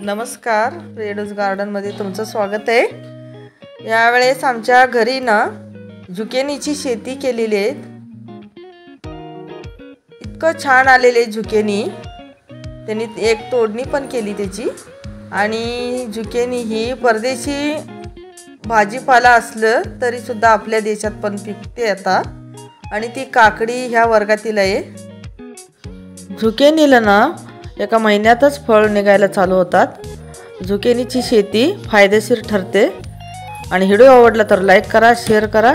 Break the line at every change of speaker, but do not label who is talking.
नमस्कार रेडूज गार्डनमध्ये तुमचं स्वागत आहे. यावेळेस आमच्या घरी ना झुकेनीची शेती केलेली आहे. इतकं छान आलेले झुकेनी. त्यांनी एक तोडणी पण केली त्याची. आणि झुकेनी ही परदेशी भाजीपाला असलं तरीसुद्धा आपल्या देशात पण पिकते आता. आणि ती काकडी ह्या वर्गातील आहे. झुकेनीला ना एका महिन्यातच फळ निघायला चालू होतात. झुकेनीची शेती फायदेशीर ठरते. आणि व्हिडिओ आवडला तर लाईक करा शेअर करा.